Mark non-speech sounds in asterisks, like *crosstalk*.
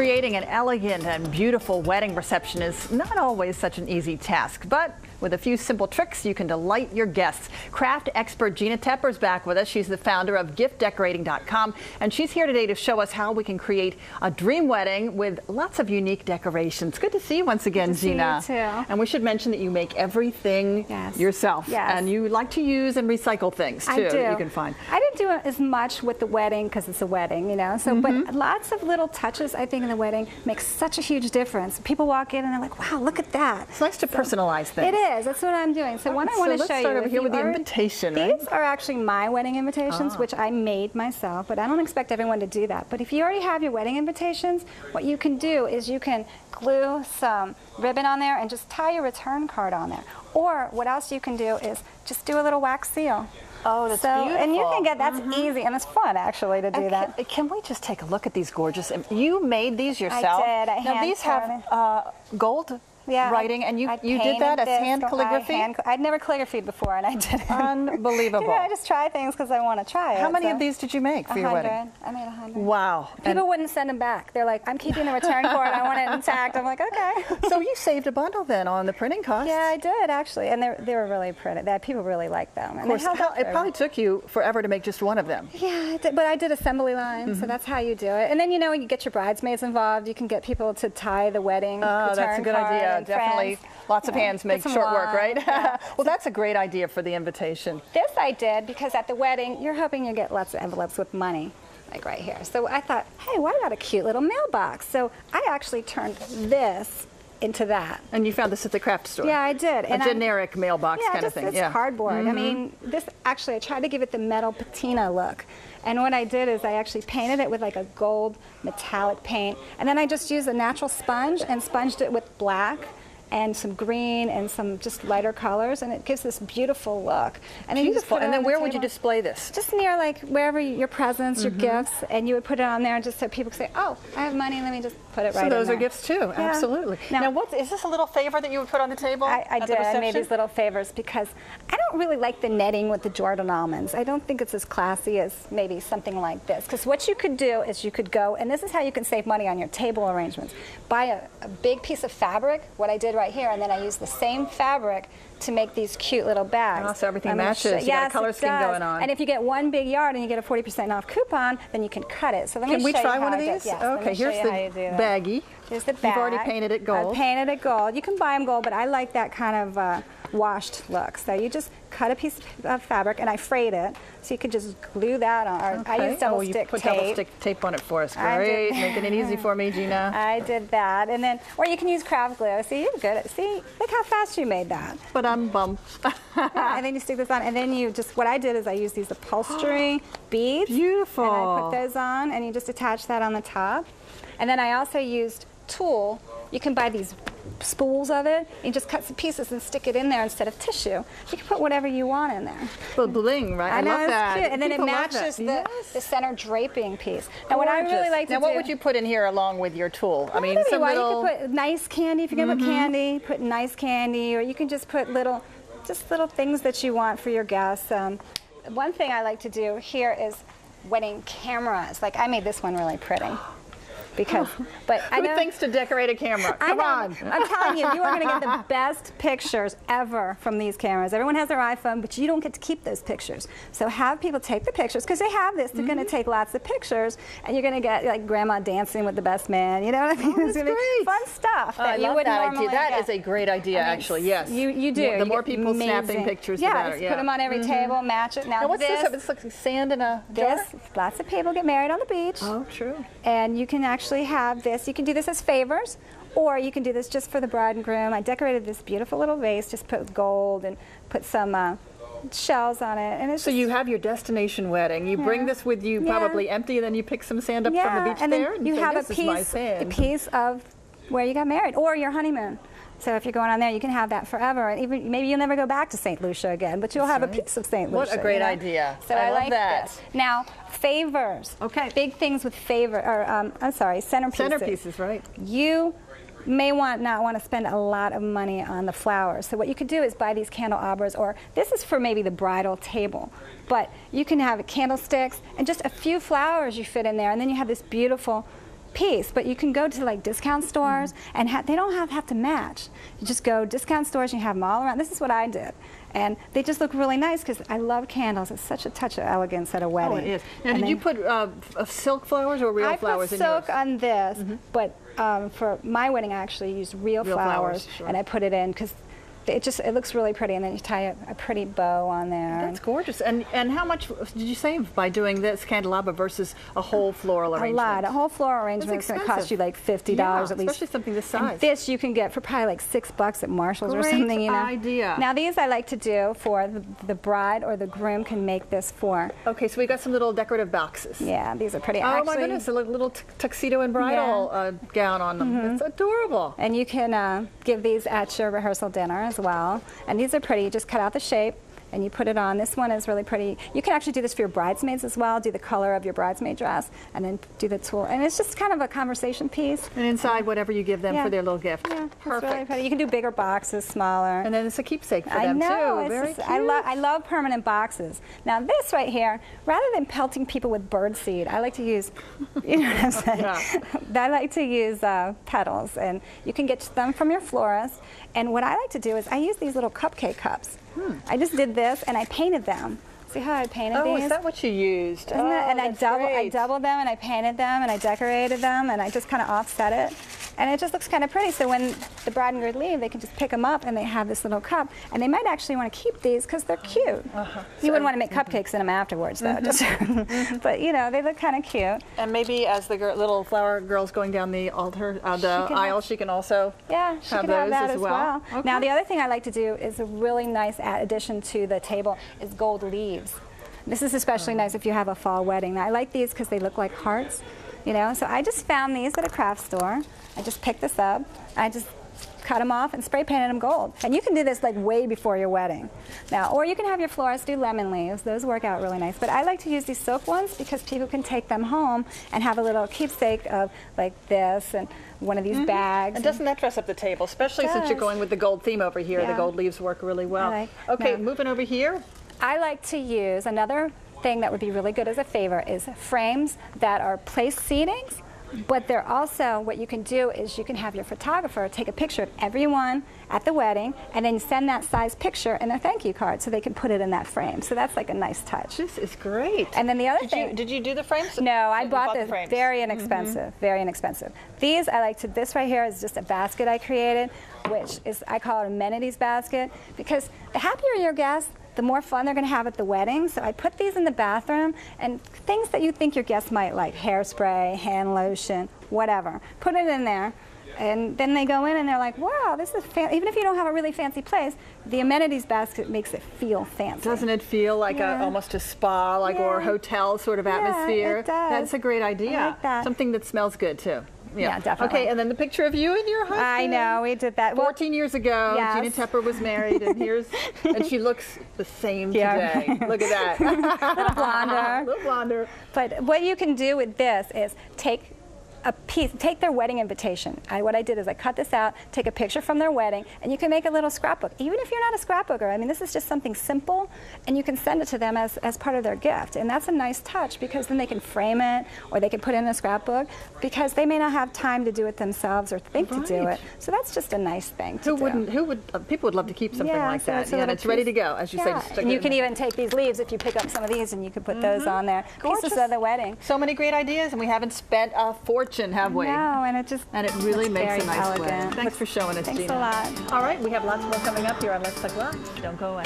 Creating an elegant and beautiful wedding reception is not always such an easy task, but with a few simple tricks, you can delight your guests. Craft expert Gina Tepper is back with us. She's the founder of giftdecorating.com, and she's here today to show us how we can create a dream wedding with lots of unique decorations. Good to see you once again, Good to see Gina. you too. And we should mention that you make everything Yes. yourself. Yes. And you like to use and recycle things too. I do. You can find. I didn't do as much with the wedding because it's a wedding, you know. So, Mm-hmm. but lots of little touches I think in the wedding makes such a huge difference. People walk in and they're like, "Wow, look at that." It's nice to personalize things. It is. That's what I'm doing. So, what I So want to let's show start you over here with the invitation, right? These are actually my wedding invitations, Ah. which I made myself, but I don't expect everyone to do that. But if you already have your wedding invitations, what you can do is you can glue some ribbon on there and just tie your return card on there. Or what else you can do is just do a little wax seal. Oh, that's so, And you can get that's easy and it's fun actually to do And that. Can, can we just take a look at these gorgeous? You made these yourself. I did. I now these have uh, gold Yeah, writing, and you I you did that as hand calligraphy. hand- I'd never calligraphed before, and I did it. Unbelievable. *laughs* you know, I just try things because I want to try it. How many so. of these did you make for A your wedding? hundred. I made a hundred. Wow. People And wouldn't send them back. They're like, I'm keeping the return card. I want it intact. I'm like, okay. *laughs* so you saved a bundle then on the printing cost. Yeah, I did actually, and they they were really pretty. That people really liked them. And Of course, they how- it probably took you forever to make just one of them. Yeah, I did, but I did assembly line, Mm-hmm. so that's how you do it. And then you know, when you get your bridesmaids involved. You can get people to tie the wedding. Oh, that's a good card idea. And Definitely. friends. Lots of Yeah, hands make short work, right? *laughs* Yeah. well, that's a great idea for the invitation. This I did because at the wedding, you're hoping you get lots of envelopes with money, like right here. So I thought, hey, why not a cute little mailbox? So I actually turned this into that. And you found this at the craft store. Yeah, I did. A And I- generic mailbox yeah, kind just, of thing. It's yeah. Mm-hmm. cardboard. I mean, this actually, I tried to give it the metal patina look. And what I did is I actually painted it with like a gold metallic paint. And then I just used a natural sponge and sponged it with black and some green and some just lighter colors. And it gives this beautiful look. And then Beautiful. And then the where would you display this? Just near like wherever your presents, Mm-hmm. your gifts, and you would put it on there and just so people could say, oh, I have money, let me just put it right So those are gifts too. Yeah. Absolutely. Now- Now, what is this a little favor that you would put on the table? I, I did. I made these little favors because I don't really like the netting with the Jordan almonds. I don't think it's as classy as maybe something like this. Because what you could do is you could go, and this is how you can save money on your table arrangements. Buy a, a big piece of fabric, what I did right here, and then I used the same fabric to make these cute little bags. Oh, so everything I'm matches. show- You got a color scheme does. going on. And if you get one big yard and you get a 40% off coupon, then you can cut it. So let me Can we show try you one how of I did- these? yes, okay, here's the how you do that. baggie. Here's the You've already painted it gold. I painted it gold. You can buy them gold, but I like that kind of uh, washed look. So you just cut a piece of fabric, and I frayed it, so you could just glue that on. Or I used double oh, you stick put tape. double stick tape on it for us. Great, making it easy *laughs* for me, Gina. I did that, and then, or you can use craft glue. See, you're good at. See, look how fast you made that. but I'm bummed. Yeah, *laughs* and then you *laughs* stick this on, and then you just. What I did is I used these upholstery *gasps* beads. Beautiful. And I put those on, and you just attach that on the top. And then I also used tulle. You can buy these spools of it. You just cut some pieces and stick it in there instead of tissue. You can put whatever you want in there. Well, bling, right? I, know love that. cute, and then People it matches the, Yes. the center draping piece. Now, what I really Gorgeous. like to now, do. Now, what would you put in here along with your tulle? I mean, you some little. You could put nice candy if you're gonna Mm-hmm. put candy. Put nice candy, or you can just put little, just little things that you want for your guests. Um, one thing I like to do here is wedding cameras. Like I made this one really pretty. Because, but I Who know. thinks to decorate a camera? Come know. on. I'm telling you, you are going to get the *laughs* best pictures ever from these cameras. Everyone has their iPhone, but you don't get to keep those pictures. So have people take the pictures because they have this. They're going Mm-hmm. to take lots of pictures, and you're going to get like grandma dancing with the best man. You know what I mean? Oh, it's gonna be great. fun stuff Oh, that I you love wouldn't that idea. That get. is a great idea, I mean, actually. Yes. You you do. The You more people snapping pictures, yeah, the better. yeah. Put them on every table, match it. Now, Now, what's this? this? This looks like sand in a jar. this, lots of people get married on the beach. Oh, true. And you can actually have this. You can do this as favors, or you can do this just for the bride and groom. I decorated this beautiful little vase, just put gold and put some uh, shells on it. And it's So you have your destination wedding. You bring this with you, Yeah. probably empty, and then you pick some sand up yeah, from the beach and there. then you have a this is my piece, a piece of where you got married, or your honeymoon. So if you're going on there, you can have that forever, and even maybe you'll never go back to St. Lucia again, but you'll have a piece of St. Lucia. What a great you know? idea. So I I, love like that. this. Now favors. Okay. Big things with favor, or um, I'm sorry, centerpieces. Centerpieces, right? You may want not want to spend a lot of money on the flowers. So what you could do is buy these candelabras, or this is for maybe the bridal table. But you can have candlesticks and just a few flowers you fit in there, and then you have this beautiful piece, but you can go to like discount stores and ha- they don't have, have to match. You just go discount stores and you have them all around. This is what I did. And they just look really nice because I love candles. It's such a touch of elegance at a wedding. Oh, it is. Now, And did you put uh, f- silk flowers or real I flowers put in silk on this, but um, for my wedding, I actually used real, Real flowers, sure. and I put it in because it just it looks really pretty, and then you tie a, a pretty bow on there. That's gorgeous. And and how much did you save by doing this candelabra versus a whole floral arrangement? a lot. A whole floral arrangement is going to cost you like fifty dollars Yeah, at least. especially something this And size. this you can get for probably like six bucks at Marshalls or something. You know. idea. Now these I like to do for the, the bride or the groom can make this for. Okay, so we got some little decorative boxes. Yeah, these are pretty. Oh actually, my goodness, a little tuxedo and bridal uh, gown on them. Mm-hmm. It's adorable. And you can uh, give these at your rehearsal dinner as well. And these are pretty. Just cut out the shape and you put it on. This one is really pretty. You can actually do this for your bridesmaids as well. Do the color of your bridesmaid dress and then do the tulle. And it's just kind of a conversation piece. And inside, whatever you give them Yeah. for their little gift. Yeah, Perfect. really pretty. You can do bigger boxes, smaller. And then it's a keepsake for I them know. too. Very just- cute. I, love I love permanent boxes. Now this right here, rather than pelting people with bird seed, I like to use, *laughs* you know what I'm saying? Yeah. *laughs* I like to use uh, petals, and you can get them from your florist. And what I like to do is I use these little cupcake cups. I just did this, and I painted them. See how I painted Hmm. Oh, these? is that what you used? Isn't oh? And I double, I doubled them, and I painted them, and I decorated them, and I just kind of offset it, and it just looks kind of pretty. So when the bride and groom leave, they can just pick them up, and they have this little cup, and they might actually want to keep these because they're cute. Uh-huh. You wouldn't want to make cupcakes in them afterwards, though. Mm-hmm. Just, *laughs* but you know, they look kind of cute. And maybe as the little flower girl's going down the altar, uh, the can aisle, have- she can also Yeah, she have can have that as as well. well. Now, the other thing I like to do is a really nice addition to the table is gold leaves. This is especially nice if you have a fall wedding. I like these because they look like hearts, you know. So I just found these at a craft store. I just picked this up. I just cut them off and spray painted them gold. And you can do this like way before your wedding. Now, or you can have your florist do lemon leaves. Those work out really nice. But I like to use these silk ones because people can take them home and have a little keepsake of like this and one of these mm-hmm. bags. And doesn't that dress up the table, especially since you're going with the gold theme over here? The gold leaves work really well. Like- okay, moving over here. I like to use another thing that would be really good as a favor is frames that are place seatings, but they're also what you can do is you can have your photographer take a picture of everyone at the wedding and then send that size picture in their thank you card so they can put it in that frame. So that's like a nice touch. This is great. And then the other did thing you, did you do the frames? no, I bought the this frames. Mm-hmm. very inexpensive, very inexpensive. These I like to. This right here is just a basket I created, which is I call it amenities basket because the happier your guests, the more fun they're going to have at the wedding. So I put these in the bathroom and things that you think your guests might like: hairspray, hand lotion, whatever. Put it in there. And then they go in and they're like, wow, this is fan-. even if you don't have a really fancy place, the amenities basket makes it feel fancy. Doesn't it feel like a, almost a spa, like or a hotel sort of atmosphere? Yeah, it does. That's a great idea. I like that. Something that smells good too. Yeah, definitely. Okay, and then the picture of you and your husband. I know we did that. Well, 14 years ago, Yes. Gina Tepper was married, and here's *laughs* and she looks the same Yeah. today. Look at that, *laughs* little blonder. *laughs* little blonder. But what you can do with this is take a piece, take their wedding invitation. I, what I did is I cut this out, take a picture from their wedding, and you can make a little scrapbook. Even if you're not a scrapbooker, I mean, this is just something simple, and you can send it to them as, as part of their gift. And that's a nice touch because then they can frame it or they can put it in a scrapbook because they may not have time to do it themselves or think to do it. So that's just a nice thing to Who do. wouldn't? Who would? Uh, people would love to keep something yeah, like so that. it's Yeah, and it's ready to go, as you yeah. say. And you can even take these leaves if you pick up some of these and you can put those on there. Pieces of the wedding. So many great ideas, and we haven't spent a fortune, have we? No, and it just And it really makes a nice elegant. wedding. Thanks Looks- for showing us, Thanks Gina. a lot. All right, we have lots more coming up here on Let's Talk Lunch. Don't go away.